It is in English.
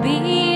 be